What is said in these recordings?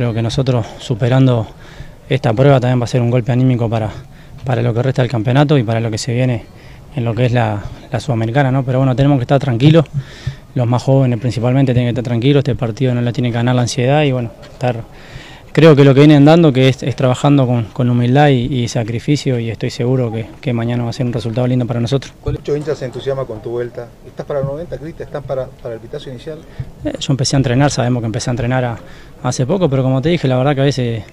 Creo que nosotros superando esta prueba también va a ser un golpe anímico para, para lo que resta del campeonato y para lo que se viene en lo que es la, la sudamericana, ¿no? Pero bueno, tenemos que estar tranquilos, los más jóvenes principalmente tienen que estar tranquilos, este partido no le tiene que ganar la ansiedad y bueno, estar creo que lo que vienen dando que es, es trabajando con, con humildad y, y, sacrificio y estoy seguro que, que, mañana va a ser un resultado lindo para nosotros. Muchos hinchas se entusiasma con tu vuelta. ¿Estás para el 90, Cristian? ¿Estás para, para el pitazo inicial? Eh, yo empecé a entrenar, sabemos que empecé a entrenar a, hace poco, pero como te dije, la verdad que a veces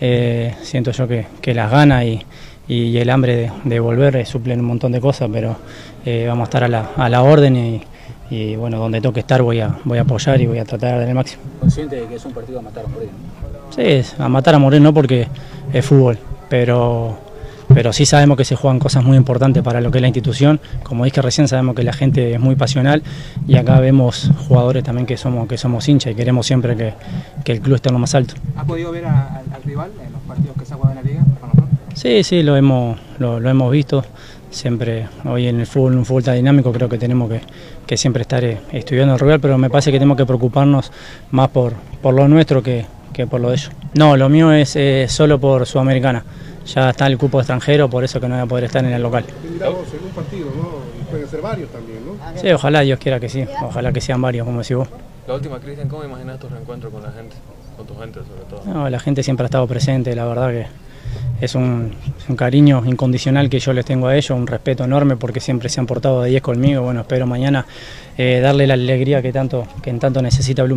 eh, siento yo que, que las ganas y, y, el hambre de, de volver eh, suplen un montón de cosas, pero eh, vamos a estar a la, a la orden y, y, bueno, donde toque estar voy a, voy a apoyar y voy a tratar del máximo. ¿Consciente de que es un partido a matar a morir? Sí, a matar a morir no porque es fútbol, pero, pero sí sabemos que se juegan cosas muy importantes para lo que es la institución. Como dije recién, sabemos que la gente es muy pasional y acá vemos jugadores también que somos, que somos hinchas y queremos siempre que, que el club esté en lo más alto. ¿Has podido ver a, al, al rival en los partidos que se ha jugado en la liga? Sí, sí, lo hemos, lo, lo, hemos visto. Siempre, hoy en el fútbol, un fútbol tan dinámico, creo que tenemos que, que siempre estar eh, estudiando el rival, pero me parece que tenemos que preocuparnos más por, por lo nuestro que, que por lo de ellos. No, lo mío es eh, solo por Sudamericana. Ya está el cupo extranjero, por eso que no voy a poder estar en el local. Miramos en un partido, ¿no? Y pueden ser varios también, ¿no? Sí, ojalá Dios quiera que sí. Ojalá que sean varios, como decís vos. La última, Cristian, ¿cómo imaginas tu reencuentro con la gente? Con tu gente, sobre todo. No, la gente siempre ha estado presente, la verdad que es un, un, cariño incondicional que yo les tengo a ellos, un respeto enorme porque siempre se han portado de 10 conmigo. Bueno, espero mañana eh, darle la alegría que tanto, que en tanto necesita Blum.